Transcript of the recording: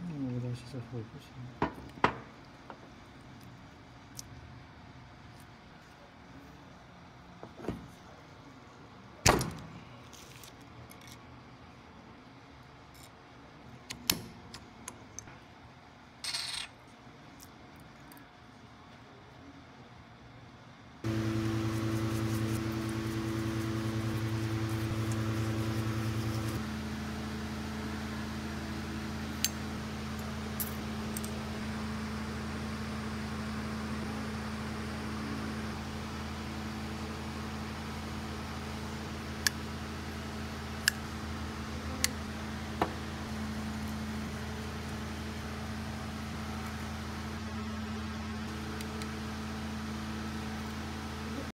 Ну, видав, сейчас це.